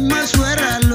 sumas sueras